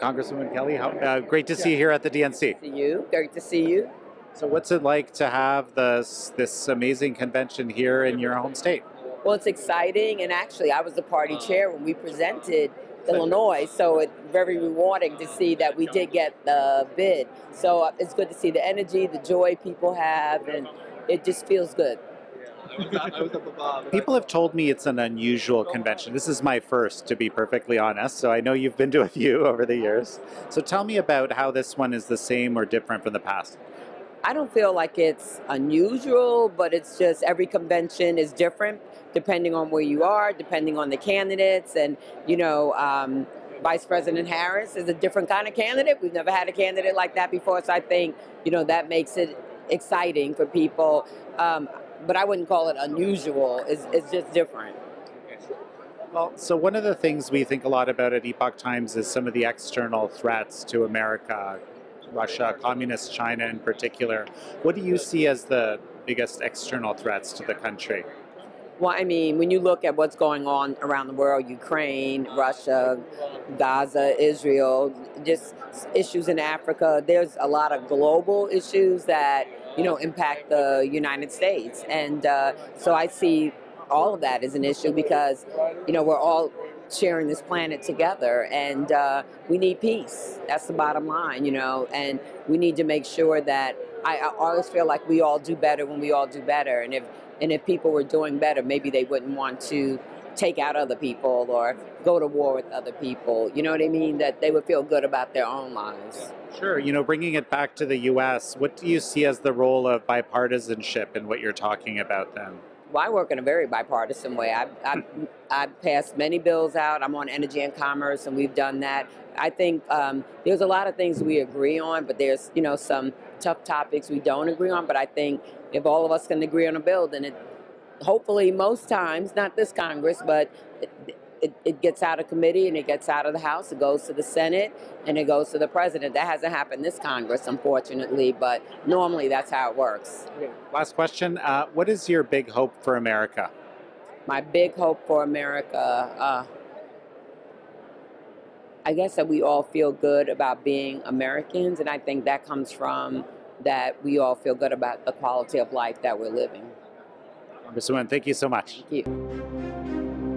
Congresswoman Kelly, how, uh, great to see you here at the DNC. See you. Great to see you. So, what's it like to have this this amazing convention here in your home state? Well, it's exciting, and actually, I was the party chair when we presented Illinois, so it's very rewarding to see that we did get the bid. So uh, it's good to see the energy, the joy people have, and it just feels good. People have told me it's an unusual convention. This is my first, to be perfectly honest. So I know you've been to a few over the years. So tell me about how this one is the same or different from the past. I don't feel like it's unusual, but it's just every convention is different depending on where you are, depending on the candidates, and you know. Um, Vice President Harris is a different kind of candidate. We've never had a candidate like that before, so I think you know that makes it exciting for people. Um, but I wouldn't call it unusual. It's, it's just different. Well, so one of the things we think a lot about at Epoch Times is some of the external threats to America, Russia, communist China in particular. What do you see as the biggest external threats to the country? Well, I mean, when you look at what's going on around the world Ukraine, Russia, Gaza, Israel, just issues in Africa there's a lot of global issues that, you know, impact the United States. And uh, so I see all of that as an issue because, you know, we're all sharing this planet together and uh, we need peace. That's the bottom line, you know, and we need to make sure that I, I always feel like we all do better when we all do better. And if and if people were doing better, maybe they wouldn't want to take out other people or go to war with other people. You know what I mean? That they would feel good about their own lives. Sure. You know, bringing it back to the U.S., what do you see as the role of bipartisanship in what you're talking about then? Well, I work in a very bipartisan way. I've, I've, I've passed many bills out. I'm on energy and commerce, and we've done that. I think um, there's a lot of things we agree on, but there's you know some tough topics we don't agree on. But I think if all of us can agree on a bill, then it hopefully most times, not this Congress, but it, it, it, gets out of committee and it gets out of the House, it goes to the Senate, and it goes to the President. That hasn't happened this Congress, unfortunately, but normally that's how it works. Last question uh, What is your big hope for America? My big hope for America, uh, I guess that we all feel good about being Americans, and I think that comes from that we all feel good about the quality of life that we're living. Mr. Nguyen, thank you so much. Thank you.